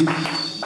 Merci.